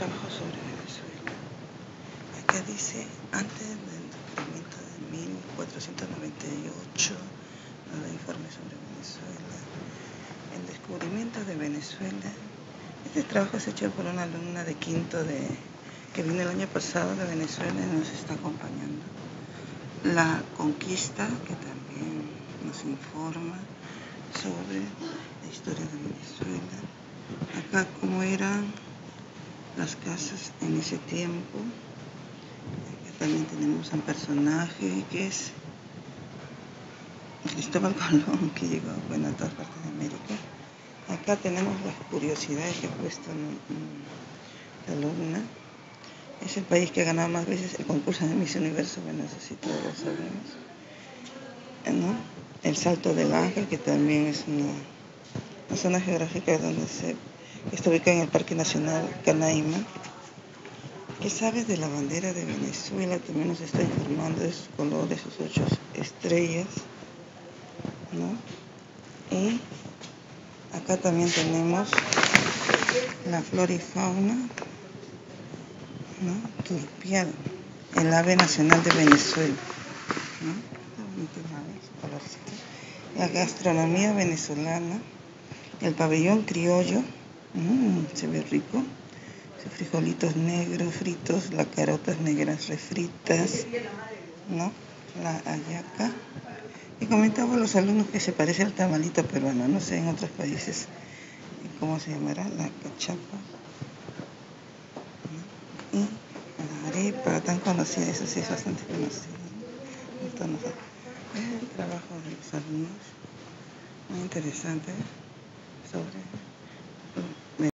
trabajo sobre Venezuela. Acá dice, antes del descubrimiento de 1498, nos da informe sobre Venezuela. El descubrimiento de Venezuela, este trabajo se hecho por una alumna de quinto de, que vino el año pasado de Venezuela y nos está acompañando. La conquista, que también nos informa sobre la historia de Venezuela. Acá como eran las casas en ese tiempo. Aquí también tenemos un personaje que es Cristóbal Colón, que llegó bueno, a todas partes de América. Acá tenemos las curiosidades que ha puesto la alumna. Es el país que ha ganado más veces el concurso de Miss Universo, bueno, eso sí todos lo sabemos. ¿No? El Salto del Ángel, que también es una, una zona geográfica donde se Está ubicada en el Parque Nacional Canaima. ¿Qué sabes de la bandera de Venezuela? También nos está informando de sus colores, sus ocho estrellas. ¿no? Y acá también tenemos la flora y fauna, ¿no? Turpial, el ave nacional de Venezuela. ¿no? La gastronomía venezolana, el pabellón criollo, Mmm, se ve rico. Frijolitos negros fritos, las carotas negras refritas, ¿no? La ayaca. Y comentaba a los alumnos que se parece al tamalito peruano, no sé en otros países cómo se llamará, la cachapa. Y la arepa, tan conocida, eso sí es bastante conocida. Es el trabajo de los alumnos, muy interesante sobre